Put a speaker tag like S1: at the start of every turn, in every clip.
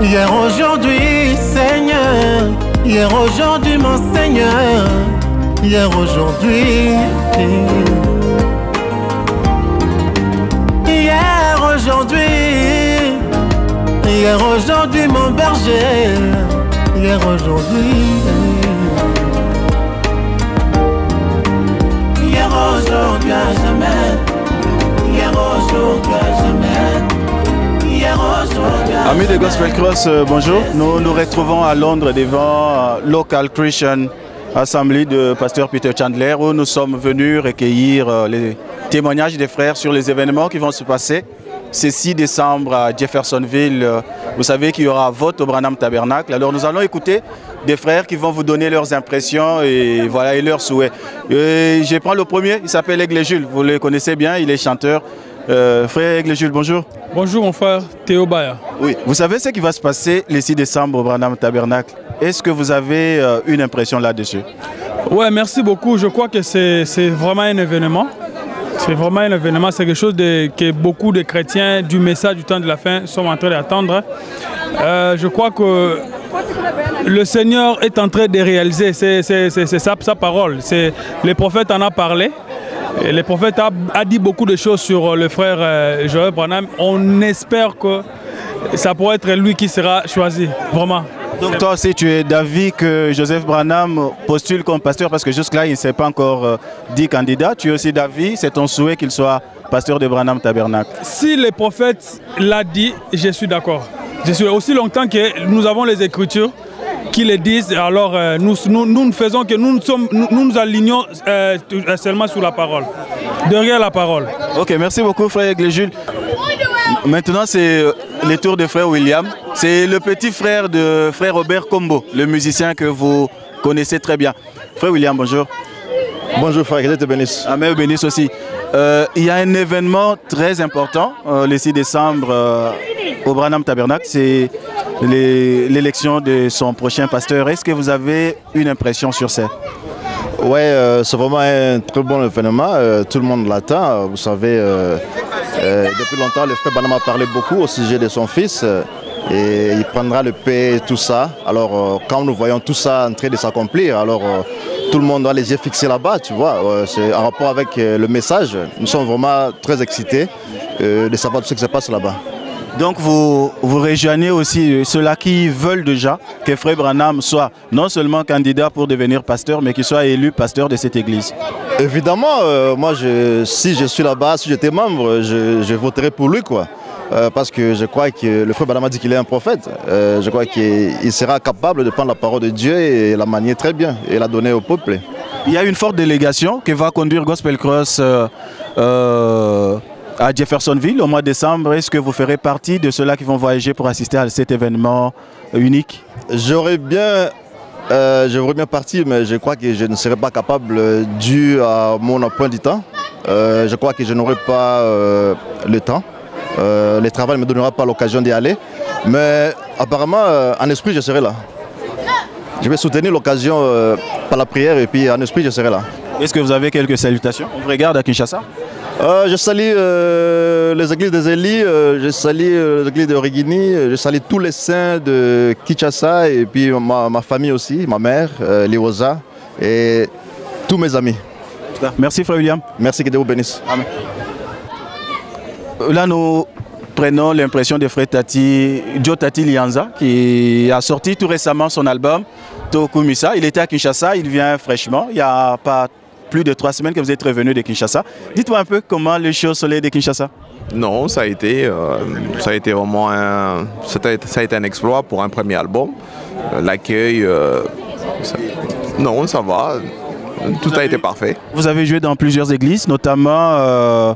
S1: Hier, aujourd'hui, Seigneur. Hier, aujourd'hui, mon Seigneur. Hier, aujourd'hui. Hier, aujourd'hui. Hier, aujourd'hui, mon berger. Hier, aujourd'hui. Hier, aujourd'hui, à jamais. Hier, aujourd'hui, à jamais.
S2: Amis de Gospel Cross, euh, bonjour. Nous nous retrouvons à Londres devant euh, Local Christian Assembly de Pasteur Peter Chandler où nous sommes venus recueillir euh, les témoignages des frères sur les événements qui vont se passer ce 6 décembre à Jeffersonville. Vous savez qu'il y aura vote au Branham Tabernacle. Alors nous allons écouter des frères qui vont vous donner leurs impressions et, voilà, et leurs souhaits. Je prends le premier, il s'appelle Aigle Jules. Vous le connaissez bien, il est chanteur. Euh, frère Aigle Jules, bonjour.
S3: Bonjour mon frère Théo Baya.
S2: Oui, vous savez ce qui va se passer le 6 décembre au Branham Tabernacle? Est-ce que vous avez euh, une impression là-dessus?
S3: Ouais, merci beaucoup. Je crois que c'est vraiment un événement. C'est vraiment un événement. C'est quelque chose de- que beaucoup de chrétiens du message du temps de la fin sont en train d'attendre. Euh, je crois que le Seigneur est en train de réaliser. C'est sa, sa parole. C'est- Le prophète en a parlé. Et le prophète a, a dit beaucoup de choses sur le frère euh, Joël Branham. On espère que ça pourrait être lui qui sera choisi. Vraiment.
S2: Donc toi aussi, tu es d'avis que Joseph Branham postule comme pasteur parce que jusque-là, il ne s'est pas encore euh, dit candidat. Tu es aussi d'avis, c'est ton souhait qu'il soit pasteur de Branham Tabernacle.
S3: Si le prophète l'a dit, je suis d'accord. Je suis aussi longtemps que nous avons les Écritures qui le disent, alors euh, nous, nous, nous ne faisons que nous nous, sommes, nous, nous nous alignons euh, seulement sur la parole, derrière la parole.
S2: Ok, merci beaucoup, frère Aigle Jules. Maintenant, c'est euh, le tour de frère William. C'est le petit frère de frère Robert Combo, le musicien que vous connaissez très bien. Frère William, bonjour.
S4: Bonjour frère, que Dieu te bénisse.
S2: Amen, bénisse aussi. Euh, il y a un événement très important euh, le 6 décembre euh, au Branham Tabernacle, c'est l'élection de son prochain pasteur. Est-ce que vous avez une impression sur ça?
S4: Ouais, euh, c'est vraiment un très bon événement. euh, tout le monde l'attend. Vous savez, euh, euh, depuis longtemps, le frère Banama a parlé beaucoup au sujet de son fils. euh, et il prendra le paix et tout ça. Alors, euh, quand nous voyons tout ça en train de s'accomplir, alors euh, tout le monde a les yeux fixés là-bas, tu vois. Euh, c'est en rapport avec euh, le message. Nous sommes vraiment très excités euh, de savoir tout ce qui se passe là-bas.
S2: Donc vous, vous rejoignez aussi euh, ceux-là qui veulent déjà que Frère Branham soit non seulement candidat pour devenir pasteur, mais qu'il soit élu pasteur de cette église.
S4: Évidemment, euh, moi, je, si je suis là-bas, si j'étais membre, je, je voterai pour lui, quoi. Euh, parce que je crois que le frère Banama dit qu'il est un prophète. Euh, je crois qu'il sera capable de prendre la parole de Dieu et la manier très bien et la donner au peuple.
S2: Il y a une forte délégation qui va conduire Gospel Cross euh, à Jeffersonville au mois de décembre. Est-ce que vous ferez partie de ceux-là qui vont voyager pour assister à cet événement unique?
S4: J'aurais bien, euh, bien parti, mais je crois que je ne serais pas capable euh, dû à mon emploi du temps. Euh, je crois que je n'aurai pas euh, le temps. Le travail ne me donnera pas l'occasion d'y aller. Mais apparemment, en esprit, je serai là. Je vais soutenir l'occasion par la prière et puis en esprit, je serai là.
S2: Est-ce que vous avez quelques salutations? On vous regarde à Kinshasa
S4: Euh, je salue euh, les églises des Élis, euh, je salue les églises de Origini, je salue tous les saints de Kinshasa et puis ma, ma famille aussi, ma mère, Liosa et tous mes amis.
S2: Merci Frère William.
S4: Merci, que Dieu vous bénisse.
S2: Là, nous prenons l'impression de Frère Tati, Joe Tati Lianza, qui a sorti tout récemment son album Tokumisa. Il était à Kinshasa, il vient fraîchement. Il n'y a pas plus de trois semaines que vous êtes revenu de Kinshasa. Dites-moi un peu comment les choses soleil de Kinshasa.
S5: Non, ça a été, euh, ça a été vraiment un, ça a été un exploit pour un premier album. Euh, L'accueil, euh, non, ça va. Tout a été parfait.
S2: Vous avez joué dans plusieurs églises, notamment euh,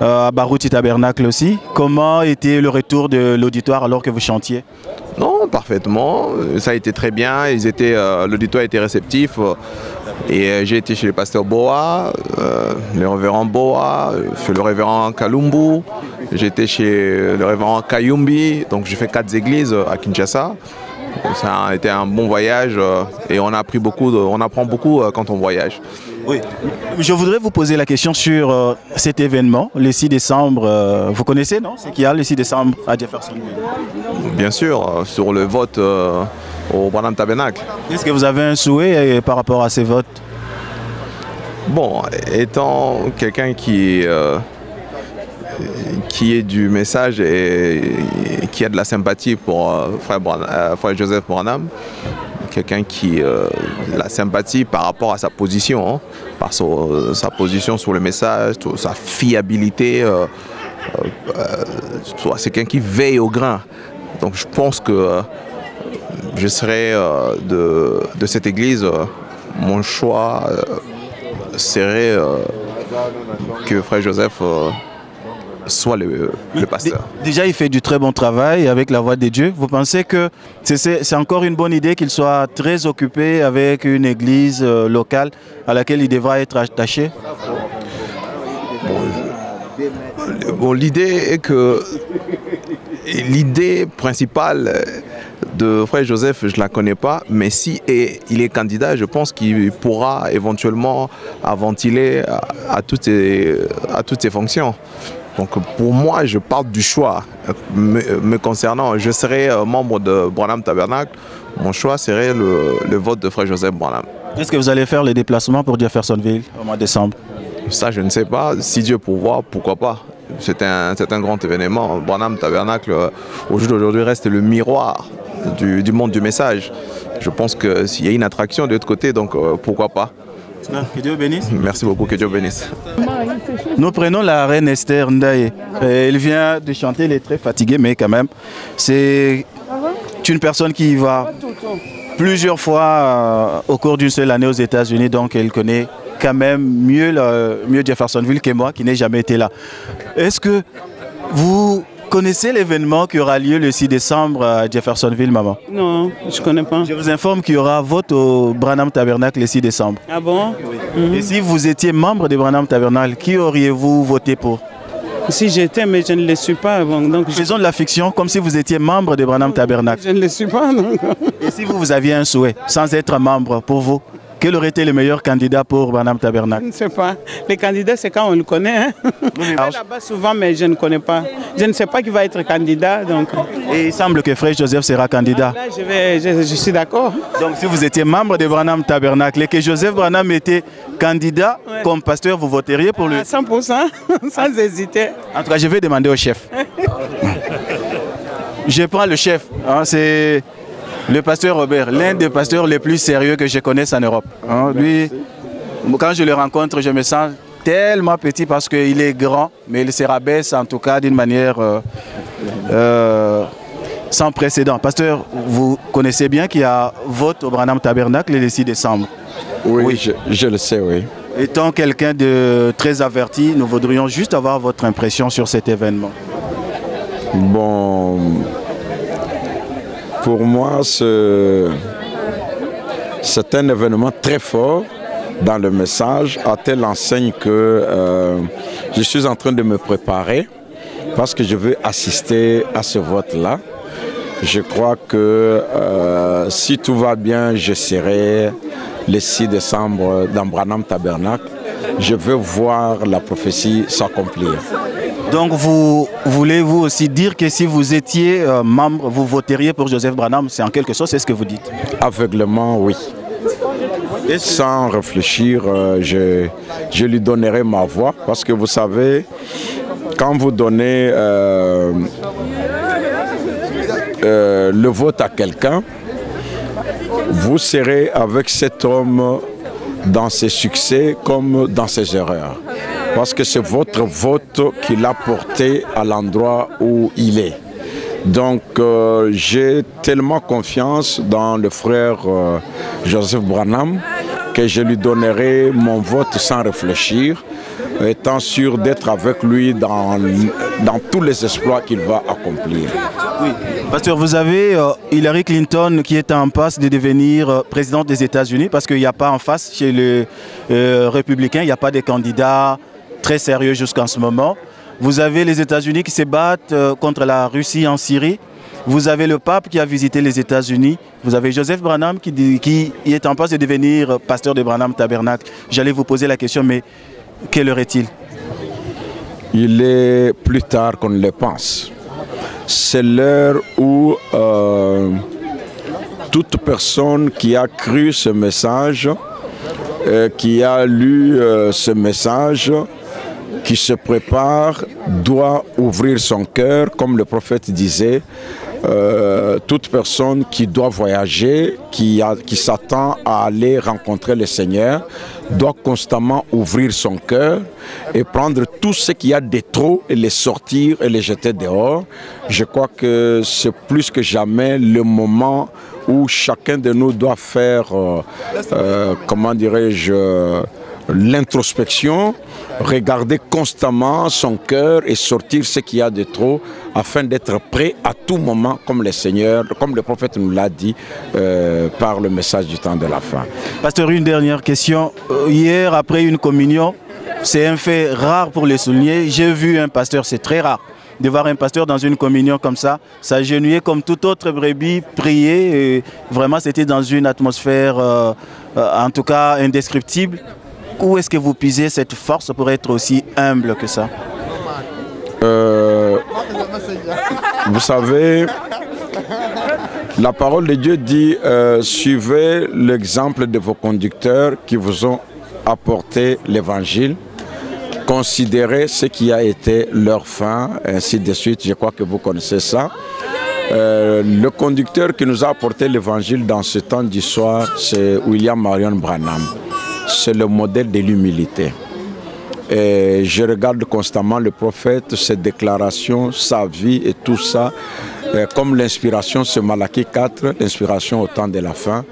S2: à Barouti Tabernacle aussi. Comment était le retour de l'auditoire alors que vous chantiez?
S5: Non, parfaitement. Ça a été très bien. Ils étaient, l'auditoire était réceptif. Et euh, j'ai été chez le pasteur Boa, euh, le révérend Boa, chez le révérend Kalumbu. J'étais chez le révérend Kayumbi. Donc j'ai fait quatre églises euh, à Kinshasa. Ça a été un bon voyage et on a appris beaucoup, de- on apprend beaucoup quand on voyage.
S2: Oui. Je voudrais vous poser la question sur euh, cet événement, le 6 décembre. euh, vous connaissez, non? C'est qu'il y a le 6 décembre à Jeffersonville?
S5: Bien sûr, sur le vote au Branham Tabernacle.
S2: Est-ce que vous avez un souhait euh, par rapport à ces votes?
S5: Bon, étant quelqu'un qui, euh, qui est du message et, et qui a de la sympathie pour euh, frère, euh, frère Joseph Branham, quelqu'un qui la sympathie par rapport à sa position, hein, par sa position sur le message, sa fiabilité. c'est quelqu'un qui veille au grain. Donc je pense que je serai euh, de, de cette église, euh, mon choix euh, serait que frère Joseph soit le, le pasteur.
S2: Dé- Déjà, il fait du très bon travail avec la voix de Dieu. Vous pensez que c'est- encore une bonne idée qu'il soit très occupé avec une église locale à laquelle il devra être attaché?
S5: Bon, l'idée est que l'idée principale de frère Joseph, je la connais pas, mais si et il est candidat, je pense qu'il pourra éventuellement ventiler à, à toutes ses, à toutes ses fonctions. Donc pour moi, je parle du choix. Me, me concernant, je serai euh, membre de Branham Tabernacle. Mon choix serait le, le vote de frère Joseph Branham.
S2: Est-ce que vous allez faire le déplacement pour Jeffersonville au mois de décembre?
S5: Ça, je ne sais pas. Si Dieu pourvoit, pourquoi pas C'est un, un grand événement. Branham Tabernacle, euh, au jour d'aujourd'hui, reste le miroir du, du monde du message. Je pense qu'il y a une attraction de l'autre côté, donc euh, pourquoi pas
S2: Que Dieu bénisse.
S5: Merci beaucoup, que Dieu bénisse.
S2: Nous prenons la reine Esther Ndaye. Elle vient de chanter, elle est très fatiguée, mais quand même, c'est une personne qui va plusieurs fois euh, au cours d'une seule année aux États-Unis, donc elle connaît quand même mieux, le- mieux Jeffersonville que moi, qui n'ai jamais été là. Est-ce que vous connaissez l'événement qui aura lieu le 6 décembre à Jeffersonville, maman?
S6: Non, je connais pas.
S2: Je vous informe qu'il y aura vote au Branham Tabernacle le 6 décembre.
S6: Ah bon?
S2: Et si vous étiez membre de Branham Tabernacle, qui auriez-vous voté pour?
S6: Si j'étais, mais je ne le suis pas. Bon, donc
S2: Faisons de la fiction comme si vous étiez membre de Branham Tabernacle.
S6: je ne le suis pas. Donc.
S2: Et si vous, vous aviez un souhait, sans être membre, pour vous, quel aurait été le meilleur candidat pour Branham
S6: Je
S2: Tabernacle
S6: ne sais pas. Les candidats, c'est quand on le connaît. Hein? Je vais là-bas souvent, mais je ne connais pas. Je ne sais pas qui va être candidat. Donc
S2: Et il semble que Frère Joseph sera candidat.
S6: là, je, vais, je, je suis d'accord.
S2: Donc si vous étiez membre de Branham Tabernacle et que Joseph Branham était candidat comme pasteur, vous voteriez pour lui?
S6: À 100%, sans hésiter.
S2: En tout cas, je vais demander au chef. Je prends le chef. hein, c'est le pasteur Robert, l'un des pasteurs les plus sérieux que je connaisse en Europe. hein. lui, quand je le rencontre, je me sens tellement petit parce qu'il est grand, mais il se rabaisse en tout cas d'une manière euh, euh, sans précédent. Pasteur, vous connaissez bien qu'il y a vote au Branham Tabernacle le 6 décembre.
S7: Oui, Je, je le sais, oui.
S2: Étant quelqu'un de très averti, nous voudrions juste avoir votre impression sur cet événement.
S7: Bon, pour moi, ce- c'est un événement très fort dans le message, à telle enseigne que euh, je suis en train de me préparer parce que je veux assister à ce vote-là. Je crois que euh, si tout va bien, je serai le 6 décembre dans Branham Tabernacle. Je veux voir la prophétie s'accomplir.
S2: Donc vous voulez-vous aussi dire que si vous étiez euh, membre, vous voteriez pour Joseph Branham C'est en quelque sorte, c'est ce que vous dites.
S7: Aveuglement, oui. Sans réfléchir, euh, je, je lui donnerai ma voix parce que vous savez, quand vous donnez euh, le vote à quelqu'un, vous serez avec cet homme dans ses succès comme dans ses erreurs. Parce que c'est votre vote qui l'a porté à l'endroit où il est. Donc euh, j'ai tellement confiance dans le frère euh, Joseph Branham que je lui donnerai mon vote sans réfléchir, étant sûr d'être avec lui dans, dans tous les exploits qu'il va accomplir.
S2: Oui. Pasteur, vous avez euh, Hillary Clinton qui est en passe de devenir présidente des États-Unis parce qu'il n'y a pas en face chez les républicains, il n'y a pas de candidats très sérieux jusqu'en ce moment. Vous avez les États-Unis qui se battent euh, contre la Russie en Syrie. Vous avez le pape qui a visité les États-Unis. Vous avez Joseph Branham qui, est en passe de devenir pasteur de Branham Tabernacle. J'allais vous poser la question, mais quelle heure est-il?
S7: Il est plus tard qu'on ne le pense. C'est l'heure où euh, toute personne qui a cru ce message, euh, qui a lu ce message, qui se prépare, doit ouvrir son cœur, comme le prophète disait. euh, toute personne qui doit voyager, qui, qui s'attend à aller rencontrer le Seigneur, doit constamment ouvrir son cœur et prendre tout ce qu'il y a de trop et les sortir et les jeter dehors. Je crois que c'est plus que jamais le moment où chacun de nous doit faire, euh, euh, comment dirais-je, l'introspection, regarder constamment son cœur et sortir ce qu'il y a de trop afin d'être prêt à tout moment, comme le Seigneur, comme le prophète nous l'a dit euh, par le message du temps de la fin.
S2: Pasteur, une dernière question. Euh, hier, après une communion, c'est un fait rare pour les souligner. J'ai vu un pasteur, c'est très rare, de voir un pasteur dans une communion comme ça, s'agenouiller comme toute autre brebis, prier. Vraiment, c'était dans une atmosphère, euh, en tout cas, indescriptible. Où est-ce que vous puisez cette force pour être aussi humble que ça?
S7: Euh, vous savez, la parole de Dieu dit, euh, suivez l'exemple de vos conducteurs qui vous ont apporté l'évangile. Considérez ce qui a été leur fin, ainsi de suite. Je crois que vous connaissez ça. Euh, le conducteur qui nous a apporté l'évangile dans ce temps du soir, c'est William Marion Branham. C'est le modèle de l'humilité. Et je regarde constamment le prophète, ses déclarations, sa vie et tout ça. Comme l'inspiration, c'est Malachie 4, l'inspiration au temps de la fin.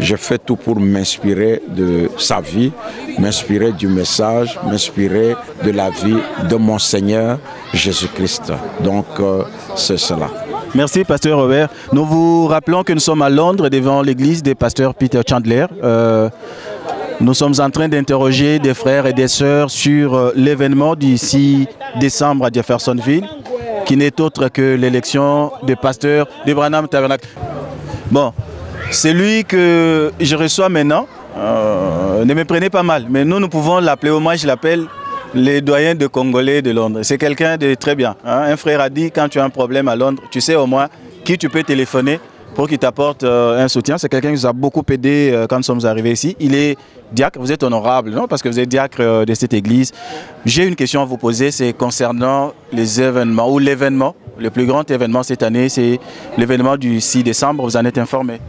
S7: Je fais tout pour m'inspirer de sa vie, m'inspirer du message, m'inspirer de la vie de mon Seigneur Jésus-Christ. Donc, euh, c'est cela.
S2: Merci, pasteur Robert. Nous vous rappelons que nous sommes à Londres devant l'église des pasteurs Peter Chandler. Euh, nous sommes en train d'interroger des frères et des sœurs sur euh, l'événement du 6 décembre à Jeffersonville, qui n'est autre que l'élection des pasteurs de Branham Tabernacle. Bon, c'est lui que je reçois maintenant. Euh, ne me prenez pas mal, mais nous, nous pouvons l'appeler, au moins je l'appelle les doyens de Congolais de Londres. C'est quelqu'un de très bien. hein. Un frère a dit, quand tu as un problème à Londres, tu sais au moins qui tu peux téléphoner pour qu'il t'apporte euh, un soutien. C'est quelqu'un qui nous a beaucoup aidé euh, quand nous sommes arrivés ici. Il est diacre, vous êtes honorable, non? Parce que vous êtes diacre euh, de cette église. J'ai une question à vous poser, c'est concernant les événements, ou l'événement, le plus grand événement cette année, c'est l'événement du 6 décembre, vous en êtes informé?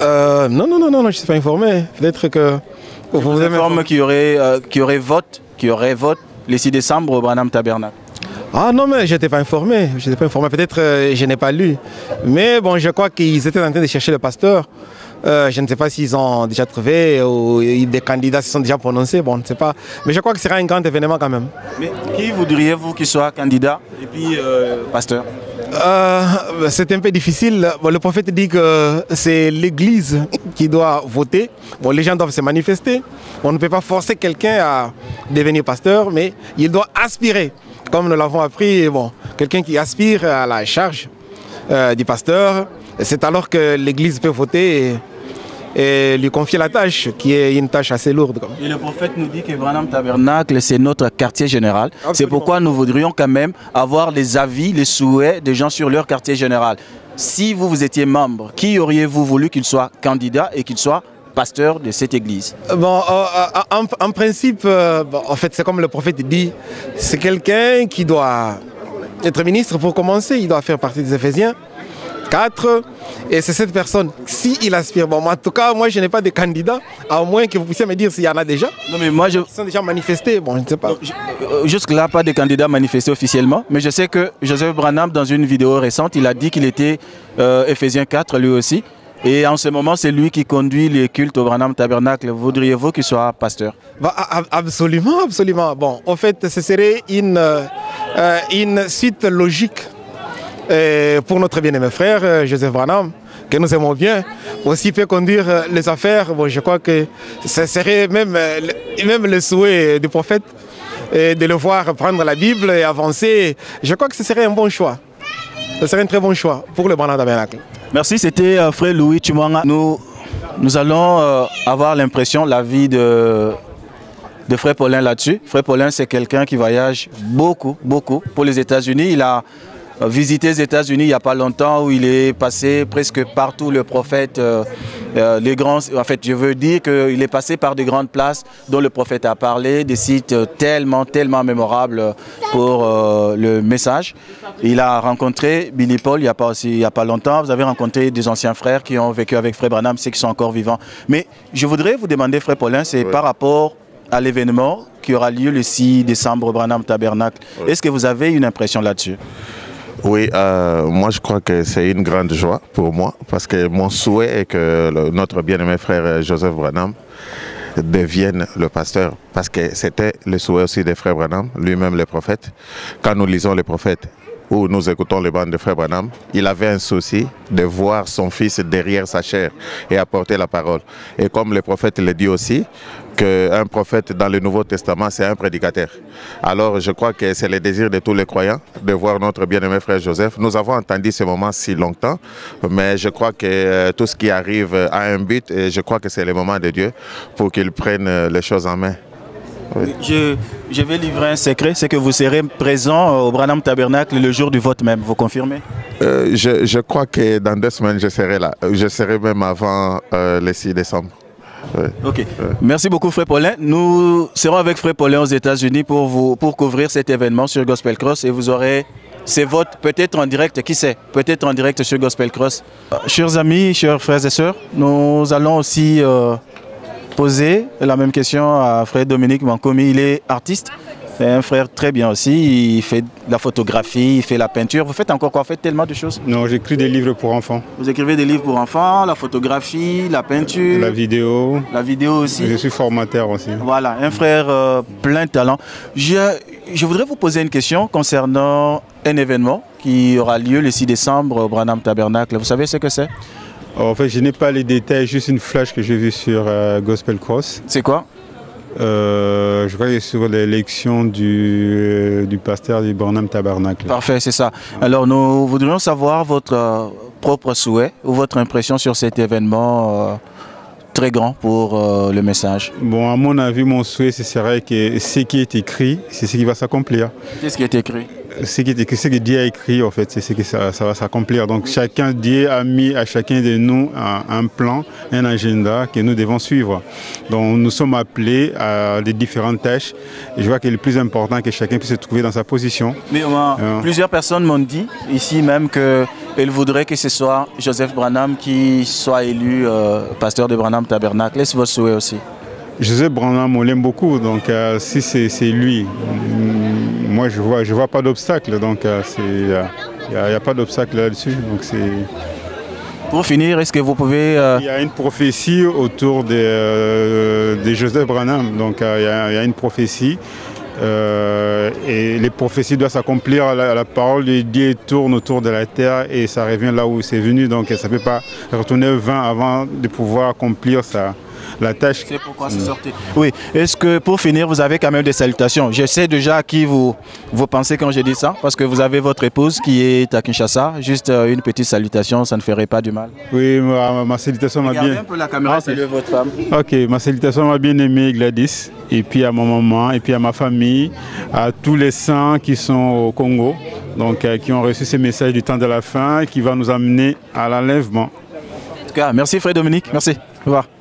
S8: Non, non, non, non, je ne suis pas informé. Peut-être que vous
S2: vous
S8: vous
S2: informe qu'il y aurait, qu'il y aurait vote, qu'il y aurait vote le 6 décembre au Branham Tabernacle.
S8: Ah non, mais je n'étais pas informé. Je n'étais pas informé. Peut-être euh, je n'ai pas lu. Mais bon, je crois qu'ils étaient en train de chercher le pasteur. Euh, je ne sais pas s'ils ont déjà trouvé ou des candidats se sont déjà prononcés. Bon, je ne sais pas. Mais je crois que ce sera un grand événement quand même.
S2: Mais qui voudriez-vous qu'il soit candidat et puis euh, pasteur?
S8: Euh, c'est un peu difficile. Bon, le prophète dit que c'est l'Église qui doit voter. Bon, les gens doivent se manifester. On ne peut pas forcer quelqu'un à devenir pasteur, mais il doit aspirer. Comme nous l'avons appris, bon, quelqu'un qui aspire à la charge euh, du pasteur, c'est alors que l'Église peut voter et, et lui confier la tâche, qui est une tâche assez lourde.
S2: Et le prophète nous dit que Branham Tabernacle, c'est notre quartier général. C'est pourquoi nous voudrions quand même avoir les avis, les souhaits des gens sur leur quartier général. Si vous, vous étiez membre, qui auriez-vous voulu qu'il soit candidat et qu'il soit pasteur de cette église
S8: Bon, euh, euh, en, en principe, euh, bon, en fait, c'est comme le prophète dit, c'est quelqu'un qui doit être ministre pour commencer, il doit faire partie des Éphésiens 4, et c'est cette personne, s'il aspire, bon, en tout cas, moi, je n'ai pas de candidat, à moins que vous puissiez me dire s'il y en a déjà,
S2: Non mais moi, je,
S8: qui sont déjà manifestés, bon, je ne sais pas.
S2: Euh, Jusque-là, pas de candidat manifesté officiellement, mais je sais que Joseph Branham, dans une vidéo récente, il a dit qu'il était euh, Éphésiens 4 lui aussi. Et en ce moment, c'est lui qui conduit les cultes au Branham Tabernacle. Voudriez-vous qu'il soit pasteur?
S8: Bah, absolument, absolument. Bon, en fait, ce serait une, euh, euh, une suite logique euh, pour notre bien-aimé frère, Joseph Branham, que nous aimons bien, aussi peut conduire les affaires. Bon, je crois que ce serait même, même le souhait du prophète de le voir prendre la Bible et avancer. Je crois que ce serait un bon choix. Ce serait un très bon choix pour le Branham Tabernacle.
S2: Merci, c'était euh, Frère Louis Chimwanga. Nous, nous allons euh, avoir l'impression, la vie de, de Frère Paulin là-dessus. Frère Paulin, c'est quelqu'un qui voyage beaucoup, beaucoup pour les États-Unis. Il a visité les États-Unis il n'y a pas longtemps où il est passé presque partout le prophète, euh, euh, les grands, en fait je veux dire qu'il est passé par de grandes places dont le prophète a parlé, des sites euh, tellement, tellement mémorables pour euh, le message. Il a rencontré Billy Paul il n'y a, pas aussi- il y a pas longtemps, vous avez rencontré des anciens frères qui ont vécu avec Frère Branham, ceux qui sont encore vivants. Mais je voudrais vous demander Frère Paulin, c'est par rapport à l'événement qui aura lieu le 6 décembre au Branham Tabernacle. Est-ce que vous avez une impression là-dessus?
S9: Oui, euh, moi je crois que c'est une grande joie pour moi parce que mon souhait est que notre bien-aimé frère Joseph Branham devienne le pasteur parce que c'était le souhait aussi des frères Branham, lui-même le prophète. Quand nous lisons les prophètes ou nous écoutons les bandes de frères Branham, il avait un souci de voir son fils derrière sa chair et apporter la parole. Et comme le prophète le dit aussi, qu'un prophète dans le Nouveau Testament, c'est un prédicateur. Alors je crois que c'est le désir de tous les croyants de voir notre bien-aimé frère Joseph. Nous avons entendu ce moment si longtemps, mais je crois que euh, tout ce qui arrive a un but et je crois que c'est le moment de Dieu pour qu'il prenne euh, les choses en main.
S2: Je, je vais livrer un secret, c'est que vous serez présent au Branham Tabernacle le jour du vote même, vous confirmez?
S9: Euh, je, je crois que dans deux semaines, je serai là. Je serai même avant euh, le 6 décembre.
S2: Ok. Merci beaucoup Frère Paulin. Nous serons avec Frère Paulin aux États-Unis pour, vous, pour couvrir cet événement sur Gospel Cross et vous aurez ces votes peut-être en direct, qui sait, peut-être en direct sur Gospel Cross. Euh, Chers amis, chers frères et sœurs, nous allons aussi euh, poser la même question à Frère Dominique Mancomi. Il est artiste. C'est un frère très bien aussi. Il fait de la photographie, il fait la peinture. Vous faites encore quoi? Vous faites tellement de choses?
S10: Non, j'écris des livres pour enfants.
S2: Vous écrivez des livres pour enfants, la photographie, la peinture,
S10: La vidéo.
S2: la vidéo aussi.
S10: Je suis formateur aussi.
S2: Voilà, un frère euh, plein de talent. Je, je voudrais vous poser une question concernant un événement qui aura lieu le 6 décembre au Branham Tabernacle. Vous savez ce que c'est?
S10: En fait, je n'ai pas les détails, juste une flash que j'ai vue sur euh, Gospel Cross.
S2: C'est quoi?
S10: Euh, Je crois que c'est sur l'élection du, euh, du pasteur du Bornam Tabernacle.
S2: Parfait, c'est ça. Alors nous voudrions savoir votre propre souhait ou votre impression sur cet événement très grand pour euh, le message.
S10: Bon, à mon avis, mon souhait, ce serait que ce qui est écrit, c'est ce qui va s'accomplir.
S2: Qu'est-ce qui est écrit?
S10: Ce qui est écrit, ce que Dieu a écrit, en fait, c'est ce que ça, ça va s'accomplir. Donc, chacun, Dieu a mis à chacun de nous un, un plan, un agenda que nous devons suivre. Donc, nous sommes appelés à des différentes tâches. Et je vois que le plus important, que chacun puisse se trouver dans sa position.
S2: Mais moi,
S10: Euh.
S2: plusieurs personnes m'ont dit ici même qu'elles voudraient que ce soit Joseph Branham qui soit élu euh, pasteur de Branham Tabernacle. Est-ce votre souhait aussi
S10: Joseph Branham, on l'aime beaucoup, donc euh, si c'est lui, mm, moi je vois, je vois pas d'obstacle, donc euh, il n'y a, pas d'obstacle là-dessus. Donc c'est,
S2: Pour finir, est-ce que vous pouvez... euh,
S10: il y a une prophétie autour de, euh, Joseph Branham, donc il y a- il y, a une prophétie. Euh, et les prophéties doivent s'accomplir, la, parole de Dieu tourne autour de la terre et ça revient là où c'est venu, donc ça ne peut pas retourner vent avant de pouvoir accomplir sa, la tâche.
S2: C'est pourquoi c'est sorti. Oui, est-ce que pour finir, vous avez quand même des salutations? Je sais déjà à qui vous, vous pensez quand je dis ça, parce que vous avez votre épouse qui est à Kinshasa. Juste euh, une petite salutation, ça ne ferait pas du mal.
S10: Oui, ma, ma salutation m'a
S2: Regardez
S10: bien.
S2: un peu la caméra, saluez votre femme.
S10: Ok, ma salutation m'a bien aimé Gladys, et puis à ma maman, et puis à ma famille, à tous les saints qui sont au Congo, donc euh, qui ont reçu ces messages du temps de la fin, qui va nous amener à l'enlèvement.
S2: En tout cas, merci Frère Dominique, merci. Au revoir.